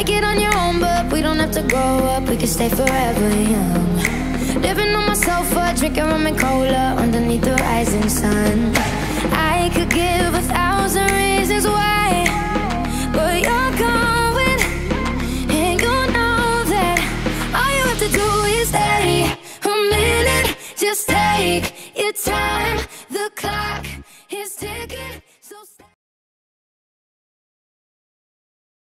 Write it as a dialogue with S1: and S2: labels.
S1: Make it on your own, but we don't have to grow up. We can stay forever young. Living on my sofa, drinking rum and cola underneath the rising sun. I could give a thousand reasons why, but you're going, and you know that all you have to do is stay a minute. Just take your time.